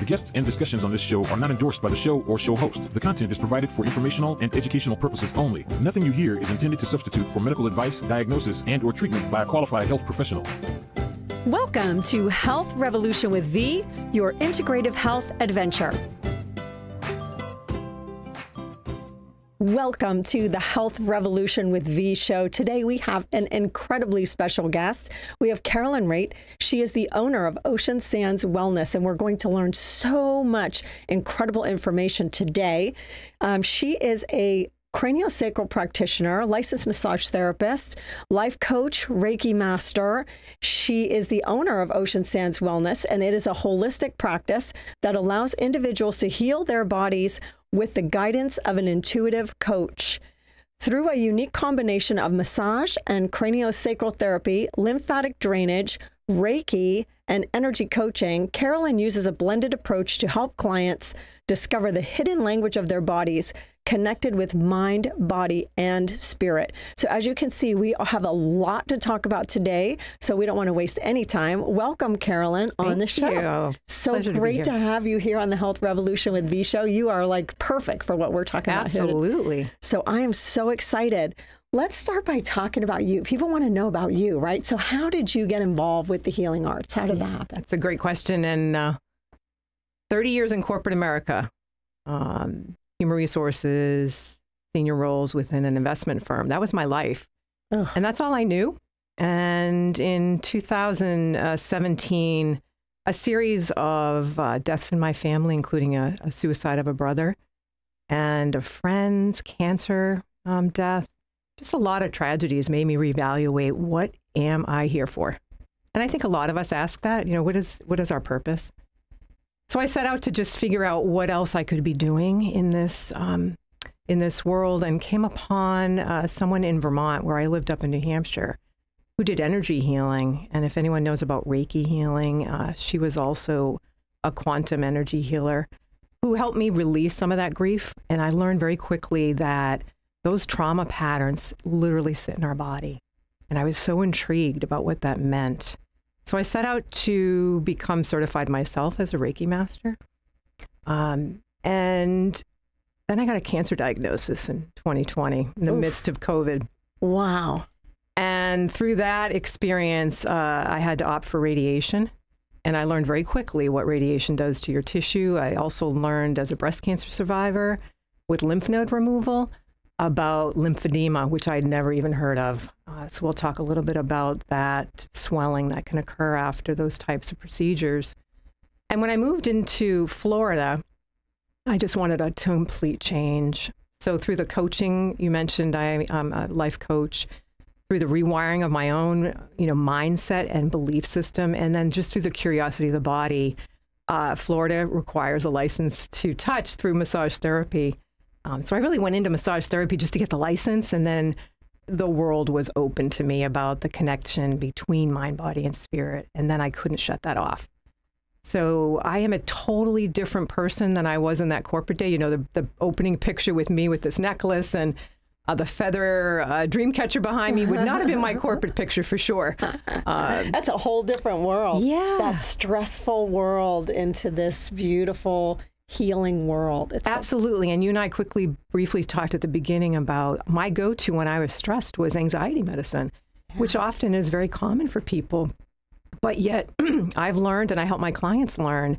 The guests and discussions on this show are not endorsed by the show or show host. The content is provided for informational and educational purposes only. Nothing you hear is intended to substitute for medical advice, diagnosis, and or treatment by a qualified health professional. Welcome to Health Revolution with V, your integrative health adventure. Welcome to the Health Revolution with V show. Today we have an incredibly special guest. We have Carolyn Raitt. She is the owner of Ocean Sands Wellness, and we're going to learn so much incredible information today. Um, she is a craniosacral practitioner, licensed massage therapist, life coach, Reiki master. She is the owner of Ocean Sands Wellness, and it is a holistic practice that allows individuals to heal their bodies with the guidance of an intuitive coach. Through a unique combination of massage and craniosacral therapy, lymphatic drainage, Reiki, and energy coaching, Carolyn uses a blended approach to help clients discover the hidden language of their bodies connected with mind, body, and spirit. So, as you can see, we have a lot to talk about today. So, we don't want to waste any time. Welcome, Carolyn, on Thank the show. You. So Pleasure great to, to, have you here on the Health Revolution with V Show. You are like perfect for what we're talking Absolutely. about. Absolutely. So, I am so excited. Let's start by talking about you. People want to know about you, right? So, how did you get involved with the healing arts? How did that happen? That's a great question. And uh, 30 years in corporate America, um, human resources, senior roles within an investment firm. That was my life. Ugh. And that's all I knew. And in 2017, a series of uh, deaths in my family, including a, a, suicide of a brother and a friend's cancer um, death, just a lot of tragedies made me reevaluate what am I here for? And I think a lot of us ask that, you know, what is what is our purpose? So I set out to just figure out what else I could be doing in this um, in this world, and came upon uh, someone in Vermont, where I lived up in New Hampshire, who did energy healing. And if anyone knows about Reiki healing, uh, she was also a quantum energy healer who helped me release some of that grief. And I learned very quickly that those trauma patterns literally sit in our body. And I was so intrigued about what that meant. So I set out to become certified myself as a Reiki master. Um, and then I got a cancer diagnosis in 2020 in the Oof. midst of COVID. Wow. And through that experience, uh, I had to opt for radiation. And I learned very quickly what radiation does to your tissue. I also learned as a breast cancer survivor with lymph node removal about lymphedema, which I'd never even heard of. Uh, so we'll talk a little bit about that swelling that can occur after those types of procedures. And when I moved into Florida, I just wanted a complete change. So through the coaching you mentioned, I, am a life coach. Through the rewiring of my own, you know, mindset and belief system, and then just through the curiosity of the body, uh, Florida requires a license to touch through massage therapy. Um, so I really went into massage therapy just to get the license, and then the world was open to me about the connection between mind, body, and spirit, and then I couldn't shut that off. So I am a totally different person than I was in that corporate day. You know, the, the opening picture with me with this necklace and uh, the feather uh, dream catcher behind me would not have been my corporate picture for sure. Uh, That's a whole different world. Yeah. That stressful world into this beautiful healing world. It's Absolutely. Like- and you and I quickly, briefly talked at the beginning about my go to when I was stressed was anxiety medicine, yeah. which often is very common for people. But yet, I've learned, and I help my clients learn,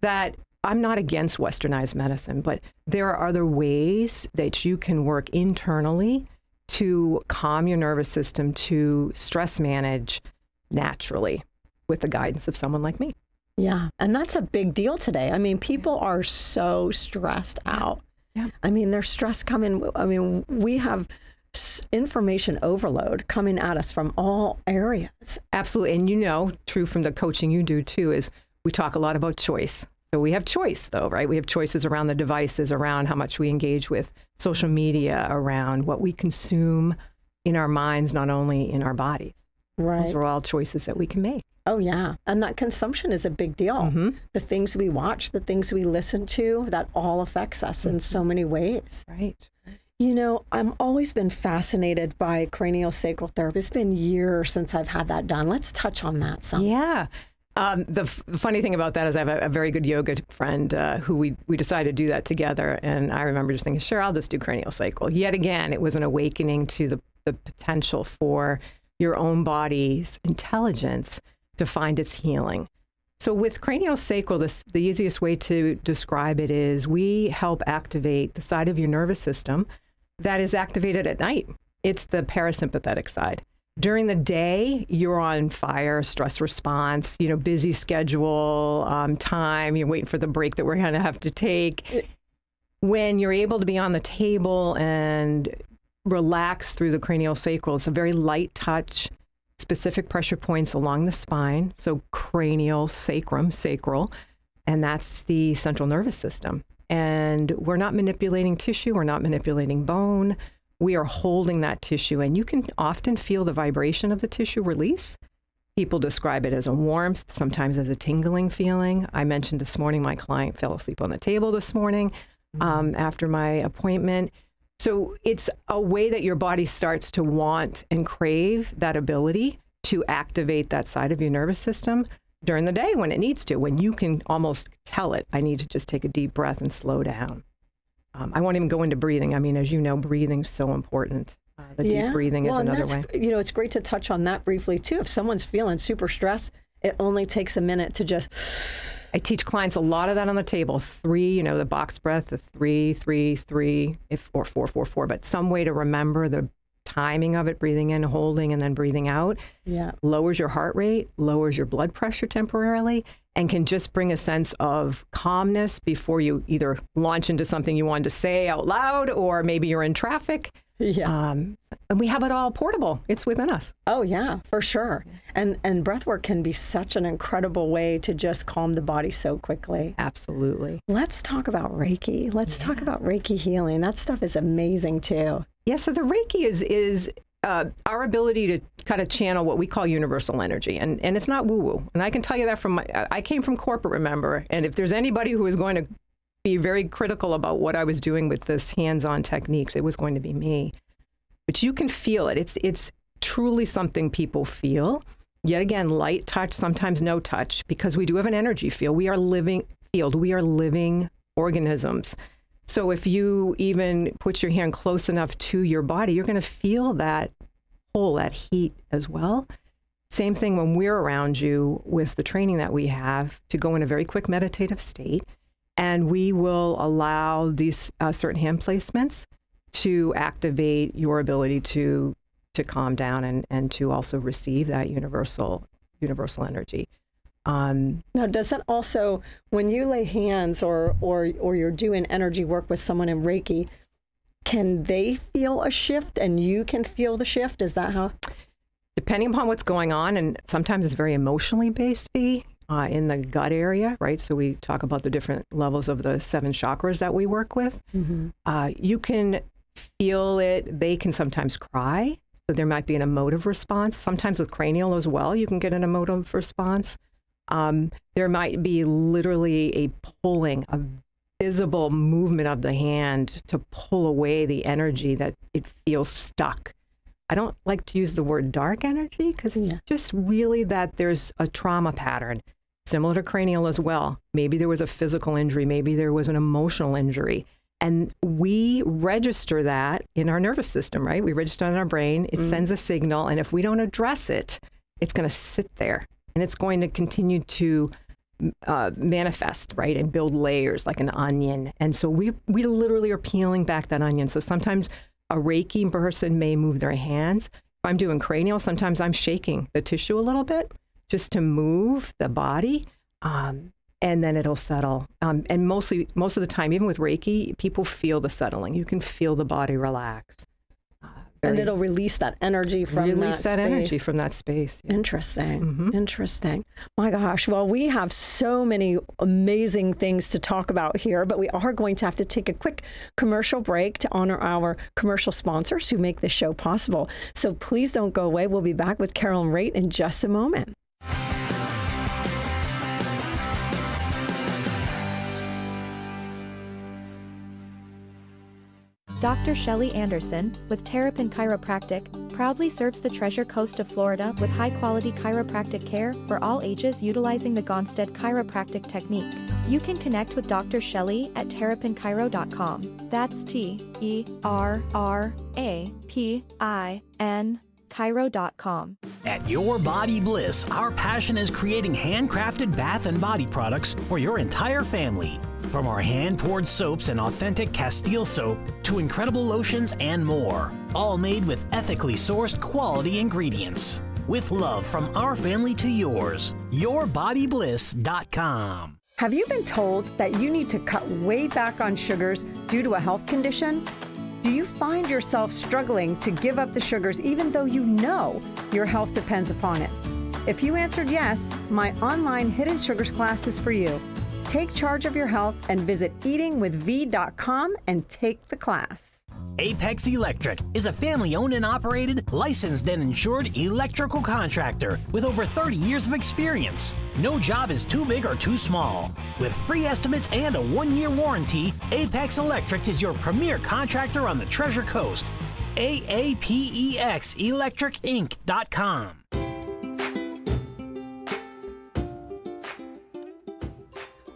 that I'm not against westernized medicine, but there are other ways that you can work internally to calm your nervous system, to stress manage naturally with the guidance of someone like me. Yeah. And that's a big deal today. I mean, people are so stressed out. Yeah. I mean, there's stress coming. I mean, we have information overload coming at us from all areas. Absolutely. And you know, true from the coaching you do too, is we talk a lot about choice. So we have choice though, right? We have choices around the devices, around how much we engage with social media, around what we consume in our minds, not only in our bodies. Right. Those are all choices that we can make. Oh, yeah. And that consumption is a big deal. Mm-hmm. The things we watch, the things we listen to, that all affects us mm-hmm. in so many ways. Right. You know, I've always been fascinated by craniosacral therapy. It's been years since I've had that done. Let's touch on that some. Yeah. Um, the f- funny thing about that is I have a, a very good yoga friend uh, who we, we decided to do that together. And I remember just thinking, sure, I'll just do cranial sacral. Yet again, it was an awakening to the, the potential for your own body's intelligence to find its healing. So with cranial sacral, this, the easiest way to describe it is we help activate the side of your nervous system that is activated at night. It's the parasympathetic side. During the day, you're on fire, stress response, you know, busy schedule, um, time, you're waiting for the break that we're going to have to take. When you're able to be on the table and relax through the cranial sacral, it's a very light touch specific pressure points along the spine, so cranial, sacrum, sacral, and that's the central nervous system. And we're not manipulating tissue, we're not manipulating bone. We are holding that tissue, and you can often feel the vibration of the tissue release. People describe it as a warmth, sometimes as a tingling feeling. I mentioned this morning my client fell asleep on the table this morning mm-hmm. um, after my appointment. So it's a way that your body starts to want and crave that ability to activate that side of your nervous system during the day when it needs to, when you can almost tell it, I need to just take a deep breath and slow down. Um, I won't even go into breathing. I mean, as you know, breathing's so important. Uh, the yeah. deep breathing well, is another way. You know, it's great to touch on that briefly too. If someone's feeling super stressed, it only takes a minute to just I teach clients a lot of that on the table. Three, you know, the box breath, the three, three, three, if or four, four, four, but some way to remember the timing of it, breathing in, holding, and then breathing out. Yeah. Lowers your heart rate, lowers your blood pressure temporarily, and can just bring a sense of calmness before you either launch into something you wanted to say out loud or maybe you're in traffic. Yeah. Um, and we have it all portable. It's within us. Oh yeah, for sure. And and breath work can be such an incredible way to just calm the body so quickly. Absolutely. Let's talk about Reiki. Let's yeah. talk about Reiki healing. That stuff is amazing too. Yeah, so the Reiki is is uh, our ability to kind of channel what we call universal energy, and and it's not woo woo. And I can tell you that from my I came from corporate, remember, and if there's anybody who is going to be very critical about what I was doing with this hands-on techniques, it was going to be me. But you can feel it. It's it's truly something people feel. Yet again, light touch, sometimes no touch, because we do have an energy field. We are living field. We are living organisms. So if you even put your hand close enough to your body, you're going to feel that pull, that heat as well. Same thing when we're around you with the training that we have to go in a very quick meditative state and we will allow these uh, certain hand placements to activate your ability to to calm down and, and to also receive that universal universal energy. Um, now, does that also, when you lay hands or or or you're doing energy work with someone in Reiki, can they feel a shift and you can feel the shift? Is that how? Depending upon what's going on, and sometimes it's very emotionally based. Be uh, in the gut area, right? So we talk about the different levels of the seven chakras that we work with. Mm-hmm. Uh, you can feel it. They can sometimes cry. So there might be an emotive response. Sometimes with cranial as well, you can get an emotive response. Um, there might be literally a pulling, a visible movement of the hand to pull away the energy that it feels stuck. I don't like to use the word dark energy because it's yeah. just really that there's a trauma pattern similar to cranial as well. Maybe there was a physical injury, maybe there was an emotional injury. And we register that in our nervous system, right? We register it in our brain. It mm. sends a signal. And if we don't address it, it's going to sit there and it's going to continue to uh, manifest, right? And build layers like an onion. And so we, we literally are peeling back that onion. So sometimes a Reiki person may move their hands. If I'm doing cranial, sometimes I'm shaking the tissue a little bit just to move the body. Um, and then it'll settle. Um, and mostly, most of the time, even with Reiki, people feel the settling. You can feel the body relax. Uh, and it'll release that energy from release that, that energy from that space. Yeah. Interesting. Mm-hmm. Interesting. My gosh. Well, we have so many amazing things to talk about here, but we are going to have to take a quick commercial break to honor our commercial sponsors who make this show possible. So please don't go away. We'll be back with Carolyn Raitt in just a moment. Dr. Shelley Anderson, with Terrapin Chiropractic, proudly serves the Treasure Coast of Florida with high quality chiropractic care for all ages utilizing the Gonstead chiropractic technique. You can connect with Dr. Shelley at terrapinchiro.com. That's T R R A P I N Chiro.com. At Your Body Bliss, our passion is creating handcrafted bath and body products for your entire family. From our hand poured soaps and authentic Castile soap to incredible lotions and more, all made with ethically sourced quality ingredients. With love from our family to yours, yourbodybliss.com. Have you been told that you need to cut way back on sugars due to a health condition? Find yourself struggling to give up the sugars even though you know your health depends upon it? If you answered yes, my online Hidden Sugars class is for you. Take charge of your health and visit eatingwithv.com and take the class. Apex Electric is a family owned and operated, licensed and insured electrical contractor with over 30 years of experience. No job is too big or too small. With free estimates and a one year warranty, Apex Electric is your premier contractor on the Treasure Coast. AAPEXElectricInc.com.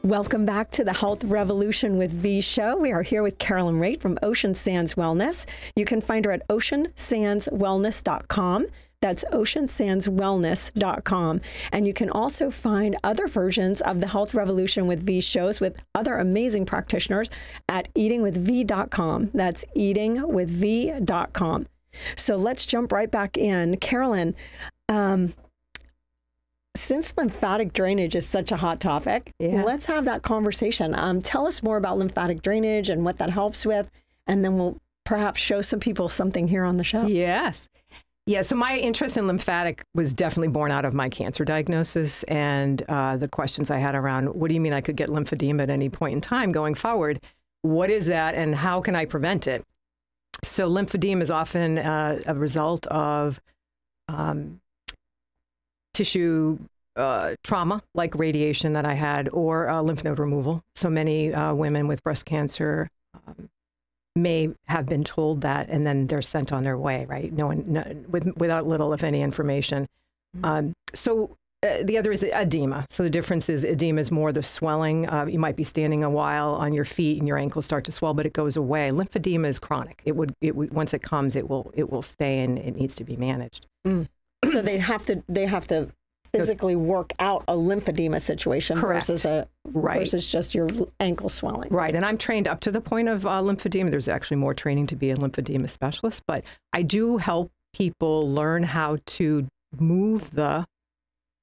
Welcome back to the Health Revolution with V show. We are here with Carolyn Raitt from Ocean Sands Wellness. You can find her at oceansandswellness.com. That's oceansandswellness.com. And you can also find other versions of the Health Revolution with V shows with other amazing practitioners at eatingwithv.com. That's eatingwithv.com. So let's jump right back in. Carolyn, um, since lymphatic drainage is such a hot topic, Yeah. let's have that conversation. Um, tell us more about lymphatic drainage and what that helps with, and then we'll perhaps show some people something here on the show. Yes. Yeah, so my interest in lymphatic was definitely born out of my cancer diagnosis and uh, the questions I had around what do you mean I could get lymphedema at any point in time going forward? What is that and how can I prevent it? So, lymphedema is often uh, a result of um, tissue uh, trauma, like radiation that I had, or uh, lymph node removal. So, many uh, women with breast cancer um, may have been told that and then they're sent on their way right? No one no, with, without little if any information. Um, so uh, the other is edema. So the difference is edema is more the swelling. Uh, you might be standing a while on your feet and your ankles start to swell but it goes away. Lymphedema is chronic. It would it would once it comes it will it will stay and it needs to be managed So they have to they have to physically work out a lymphedema situation Correct. versus a Right. versus just your ankle swelling. Right, and I'm trained up to the point of uh, lymphedema. There's actually more training to be a lymphedema specialist, but I do help people learn how to move the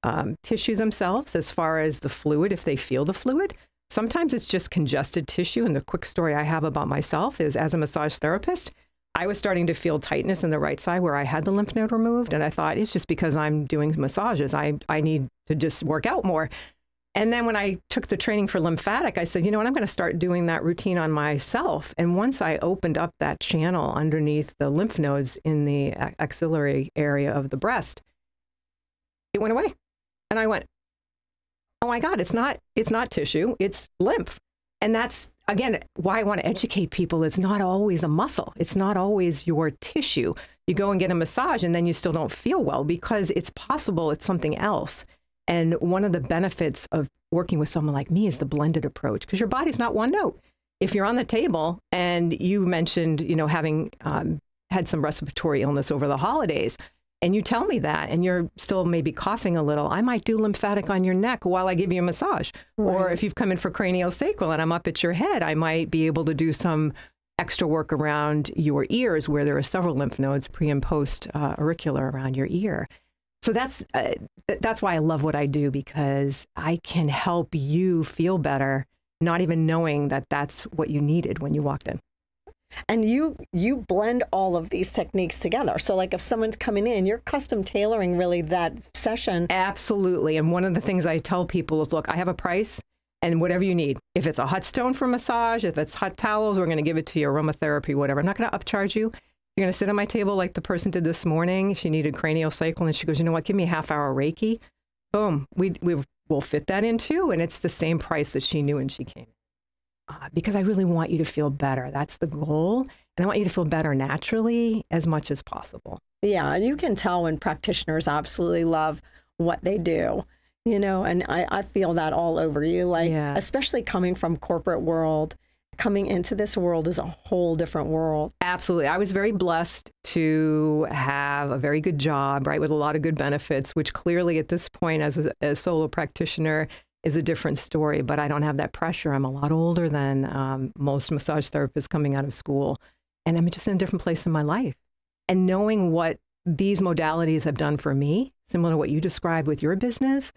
um, tissue themselves as far as the fluid, if they feel the fluid. Sometimes it's just congested tissue. And the quick story I have about myself is as a massage therapist, I was starting to feel tightness in the right side where I had the lymph node removed. And I thought, it's just because I'm doing massages. I, I need to just work out more. And then when I took the training for lymphatic, I said, you know what, I'm going to start doing that routine on myself. And once I opened up that channel underneath the lymph nodes in the axillary area of the breast, it went away. And I went, oh my God, it's not, it's not tissue, it's lymph. And that's, again, why I want to educate people. is not always a muscle, it's not always your tissue. You go and get a massage and then you still don't feel well because it's possible it's something else. And one of the benefits of working with someone like me is the blended approach because your body's not one note. If you're on the table and you mentioned, you know, having um, had some respiratory illness over the holidays, and you tell me that, and you're still maybe coughing a little, I might do lymphatic on your neck while I give you a massage. Or if you've come in for craniosacral and I'm up at your head, I might be able to do some extra work around your ears where there are several lymph nodes pre and post uh, auricular around your ear. So that's uh, that's why I love what I do because I can help you feel better, not even knowing that that's what you needed when you walked in. And you you blend all of these techniques together. So like if someone's coming in, you're custom tailoring really that session. Absolutely. And one of the things I tell people is, look, I have a price. And whatever you need. If it's a hot stone for massage, if it's hot towels, we're going to give it to you, aromatherapy, whatever. I'm not going to upcharge you. You're going to sit at my table like the person did this morning. She needed cranial sacral and she goes, you know what? Give me a half hour Reiki. Boom. We we will fit that in too, and it's the same price that she knew when she came. Uh, because I really want you to feel better. That's the goal. And I want you to feel better naturally as much as possible. Yeah, and you can tell when practitioners absolutely love what they do. You know, and I, I feel that all over you. Like Yeah. especially coming from corporate world, coming into this world is a whole different world. Absolutely. I was very blessed to have a very good job, right, with a lot of good benefits, which clearly at this point as a, as solo practitioner is a different story, but I don't have that pressure. I'm a lot older than um, most massage therapists coming out of school, and I'm just in a different place in my life. And knowing what these modalities have done for me, similar to what you described with your business,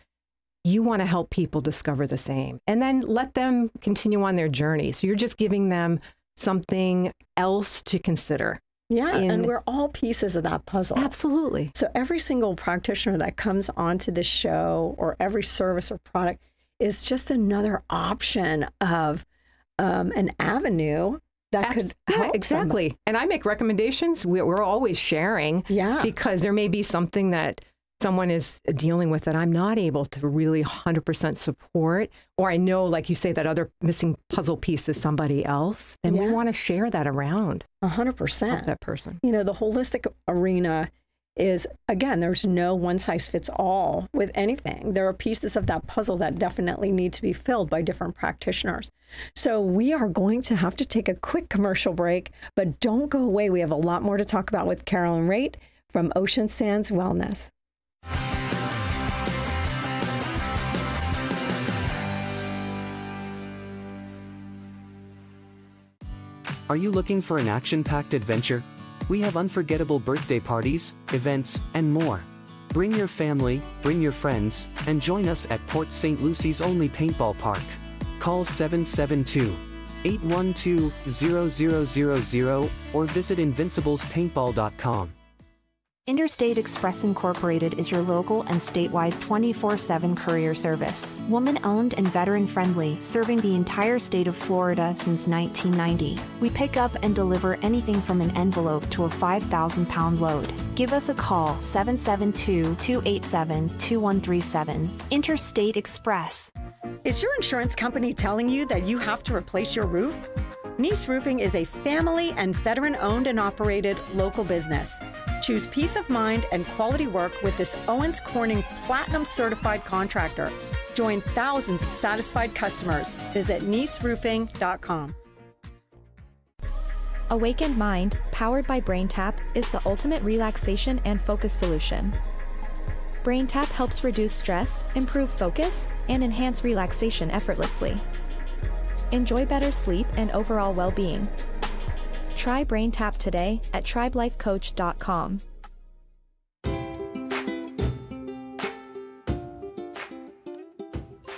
you want to help people discover the same and then let them continue on their journey. So you're just giving them something else to consider. Yeah, and we're all pieces of that puzzle. Absolutely. So every single practitioner that comes onto the show or every service or product is just another option of um, an avenue that could yeah, help exactly. And I make recommendations. We're, we're always sharing Yeah. because there may be something that someone is dealing with that I'm not able to really 100% support, or I know, like you say, that other missing puzzle piece is somebody else. Then we want to share that around, somebody. A hundred help percent. that person. You know, the holistic arena is again, there's no one size fits all with anything. There are pieces of that puzzle that definitely need to be filled by different practitioners. So we are going to have to take a quick commercial break, but don't go away. We have a lot more to talk about with Carolyn Raitt from Ocean Sands Wellness. Are you looking for an action packed adventure? We have unforgettable birthday parties, events, and more. Bring your family, bring your friends, and join us at Port St. Lucie's only paintball park. Call 772 812 0000 or visit invinciblespaintball.com. Interstate Express Incorporated is your local and statewide 24 7 courier service. Woman owned and veteran friendly, serving the entire state of Florida since 1990. We pick up and deliver anything from an envelope to a 5,000 pound load. Give us a call 772 287 2137. Interstate Express. Is your insurance company telling you that you have to replace your roof? Nice Roofing is a family and veteran owned and operated local business. Choose peace of mind and quality work with this Owens Corning Platinum certified contractor. Join thousands of satisfied customers. Visit niceroofing.com. Awakened Mind, powered by BrainTap, is the ultimate relaxation and focus solution. BrainTap helps reduce stress, improve focus, and enhance relaxation effortlessly. Enjoy better sleep and overall well being. Try BrainTap today at tribelifecoach.com.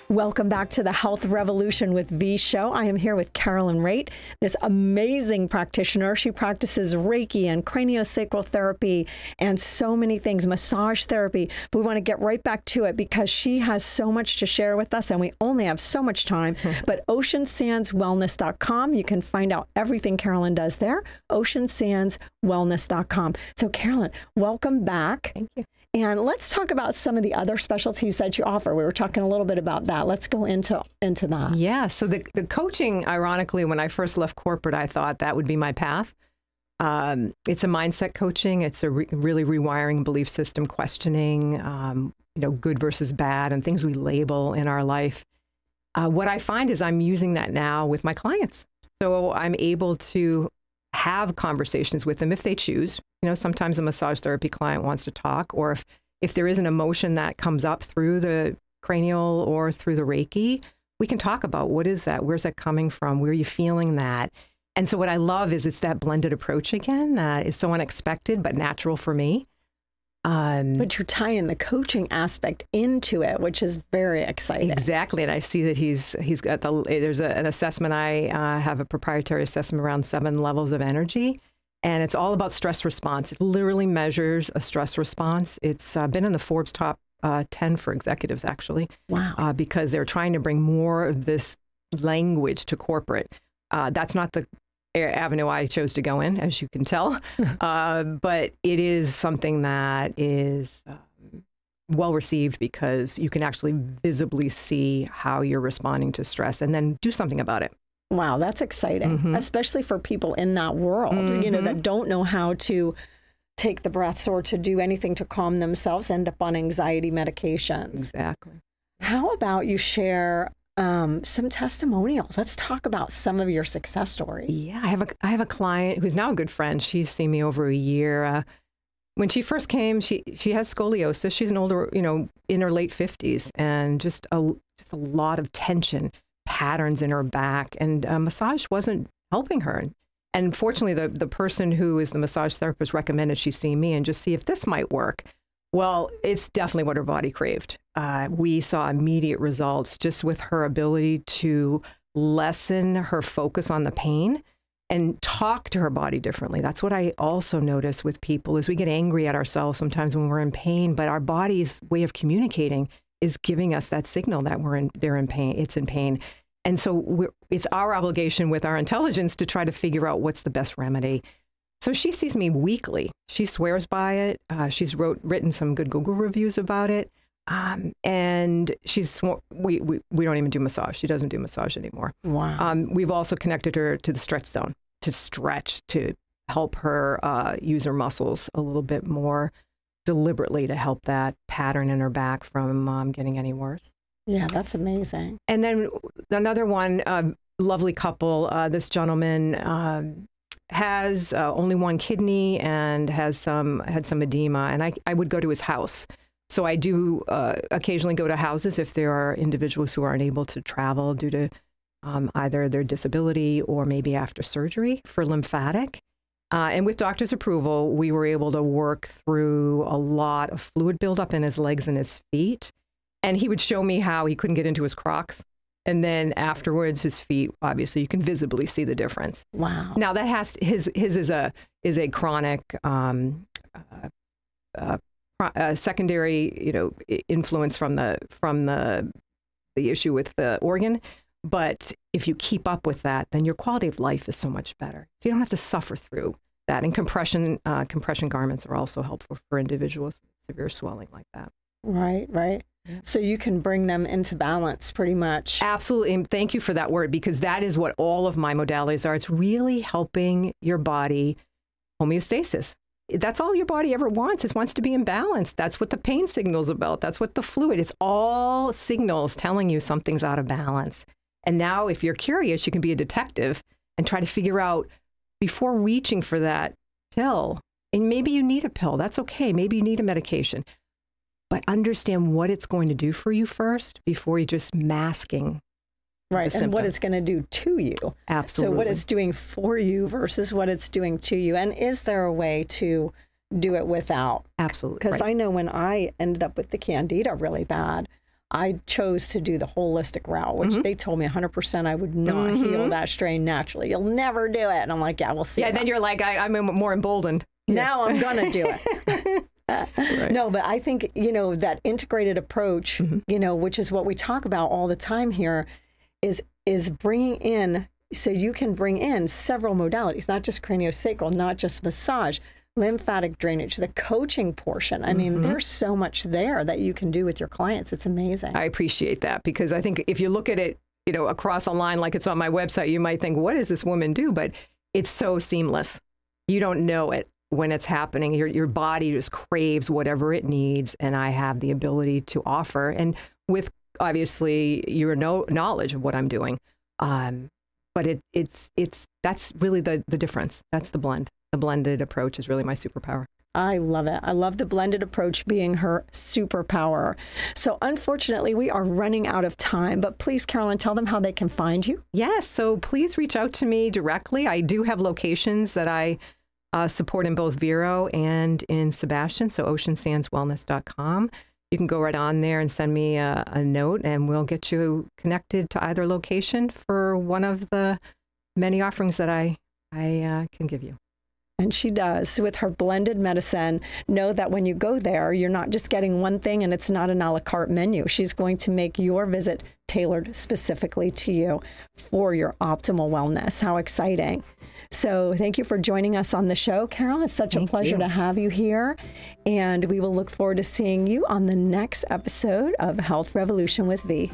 Welcome back to the Health Revolution with V show. I am here with Carolyn Raitt, this amazing practitioner. She practices Reiki and craniosacral therapy and so many things, massage therapy. But we want to get right back to it because she has so much to share with us and we only have so much time. but oceansandswellness.com, you can find out everything Carolyn does there. Oceansandswellness.com. So, Carolyn, welcome back. Thank you. And let's talk about some of the other specialties that you offer. We were talking a little bit about that. Let's go into into that. Yeah. So the, the coaching, ironically, when I first left corporate, I thought that would be my path. Um, it's a mindset coaching. It's a re- really rewiring belief system, questioning, um, you know, good versus bad, and things we label in our life. Uh, what I find is I'm using that now with my clients. So I'm able to have conversations with them if they choose. You know, sometimes a massage therapy client wants to talk, or if if there is an emotion that comes up through the cranial or through the Reiki, we can talk about what is that? Where's that coming from? Where are you feeling that? And so what I love is it's that blended approach again that is so unexpected but natural for me. Um, But you're tying the coaching aspect into it, which is very exciting. Exactly, and I see that he's he's got the there's a, an assessment. I uh, have a proprietary assessment around seven levels of energy, and it's all about stress response. It literally measures a stress response. It's uh, been in the Forbes top uh, ten for executives actually, Wow. uh, because they're trying to bring more of this language to corporate. Uh, that's not the avenue I chose to go in, as you can tell, uh, but it is something that is. Um, well received because you can actually visibly see how you're responding to stress and then do something about it. Wow, that's exciting, Mm-hmm. especially for people in that world, you know, that don't know how to take the breaths or to do anything to calm themselves, end up on anxiety medications. Exactly. How about you share um, some testimonials? Let's talk about some of your success stories. Yeah, I have a I have a client who's now a good friend. She's seen me over a year. Uh, when she first came, she she has scoliosis. She's an older, you know, in her late fifties, and just a just a lot of tension patterns in her back, and uh, massage wasn't helping her. And fortunately, the the person who is the massage therapist recommended she see me and just see if this might work. Well, it's definitely what her body craved. Uh, we saw immediate results just with her ability to lessen her focus on the pain and talk to her body differently. That's what I also notice with people is we get angry at ourselves sometimes when we're in pain, but our body's way of communicating is giving us that signal that we're in they're in pain, it's in pain. And so it's our obligation with our intelligence to try to figure out what's the best remedy. So she sees me weekly. She swears by it. Uh, she's wrote written some good Google reviews about it. Um, and she's we, we we don't even do massage. She doesn't do massage anymore. Wow. Um, we've also connected her to the stretch zone to stretch to help her uh, use her muscles a little bit more deliberately to help that pattern in her back from um, getting any worse. yeah, that's amazing. And then another one, uh, lovely couple. Uh, this gentleman um, has uh, only one kidney and has some had some edema, and I I would go to his house. So I do uh, occasionally go to houses if there are individuals who aren't able to travel due to um, either their disability or maybe after surgery for lymphatic. Uh, and with doctor's approval, we were able to work through a lot of fluid buildup in his legs and his feet. And he would show me how he couldn't get into his Crocs. And then afterwards, his feet, obviously, you can visibly see the difference. Wow. Now that has his his is a is a chronic um, uh, uh, uh, secondary you know influence from the from the the issue with the organ. But if you keep up with that, then your quality of life is so much better. So you don't have to suffer through that. And compression uh, compression garments are also helpful for individuals with severe swelling like that. Right, right. So you can bring them into balance pretty much. Absolutely. And thank you for that word because that is what all of my modalities are. It's really helping your body homeostasis. That's all your body ever wants. It wants to be in balance. That's what the pain signal's about. That's what the fluid. It's all signals telling you something's out of balance. And now if you're curious, you can be a detective and try to figure out before reaching for that pill. And maybe you need a pill. That's okay. Maybe you need a medication. But understand what it's going to do for you first before you're just masking right. And what it's going to do to you. Absolutely. So what it's doing for you versus what it's doing to you. And is there a way to do it without? Absolutely. Because right. I know when I ended up with the candida really bad, I chose to do the holistic route, which mm-hmm. they told me 100% I would not mm-hmm. heal that strain naturally. You'll never do it. And I'm like, yeah, we'll see. yeah, then you're like, I, I'm more emboldened. now I'm going to do it. No, but I think, you know, that integrated approach, Mm-hmm. you know, which is what we talk about all the time here is is bringing in so you can bring in several modalities, not just craniosacral, not just massage, lymphatic drainage, the coaching portion. I mean, there's so much there that you can do with your clients. It's amazing. I appreciate that because I think if you look at it, you know, across a line like it's on my website, you might think, what does this woman do? But it's so seamless. You don't know it when it's happening. Your your body just craves whatever it needs, and I have the ability to offer. And with obviously your no, knowledge of what I'm doing, um, but it it's it's that's really the the difference. That's the blend. The blended approach is really my superpower. I love it. I love the blended approach being her superpower. So, unfortunately, we are running out of time, but please, Carolyn, tell them how they can find you. Yes, so please reach out to me directly. I do have locations that I uh, support in both Vero and in Sebastian, so oceansandswellness.com. You can go right on there and send me a, a note, and we'll get you connected to either location for one of the many offerings that I, I uh, can give you. And she does with her blended medicine. Know that when you go there, you're not just getting one thing and it's not an a la carte menu. She's going to make your visit tailored specifically to you for your optimal wellness. How exciting! So, thank you for joining us on the show, Carol. It's such a pleasure you. to have you here. And we will look forward to seeing you on the next episode of Health Revolution with V.